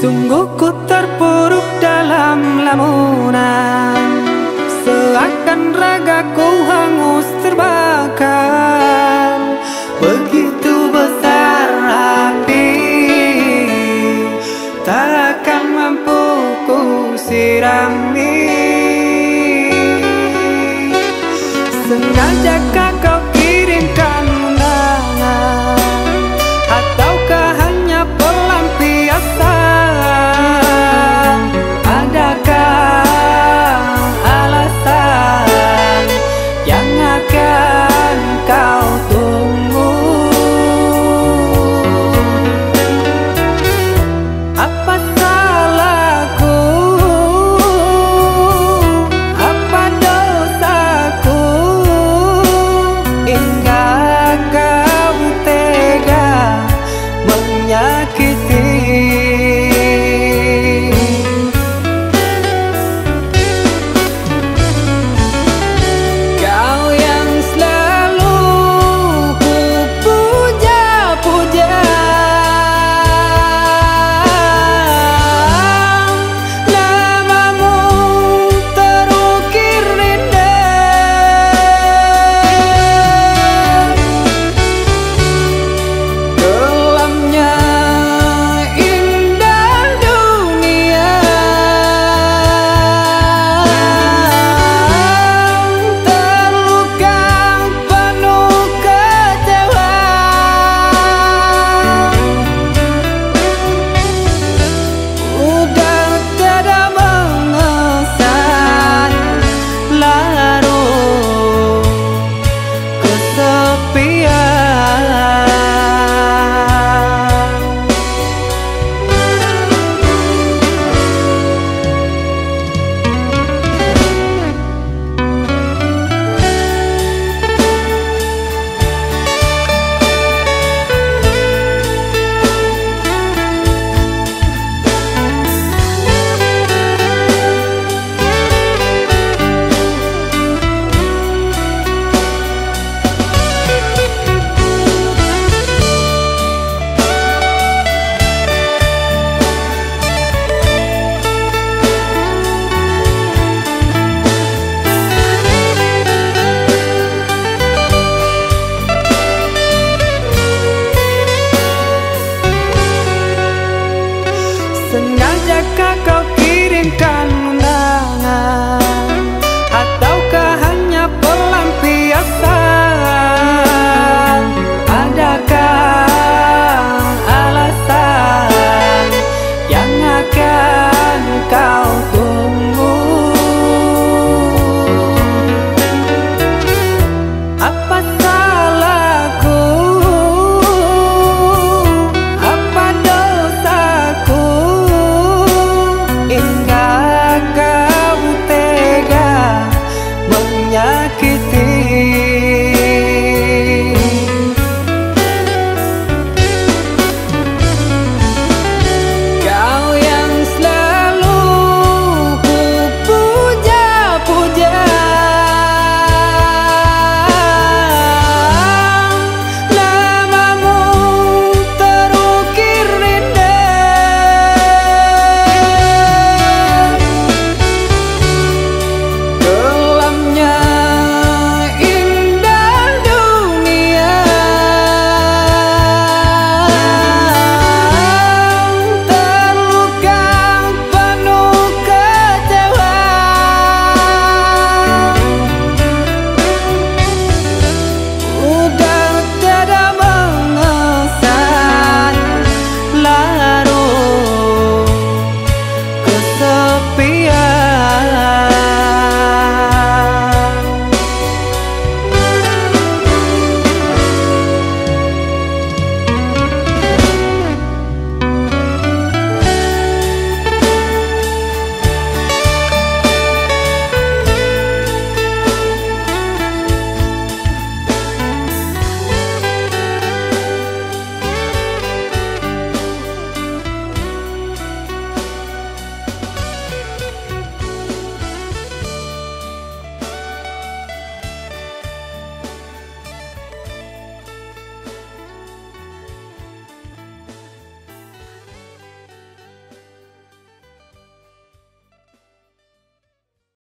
Sungguh ku terpuruk dalam lamunan. Seakan ragaku hangus terbakar. Begitu besar api Tak akan mampu ku sirami. Sengajakah kau kirimkan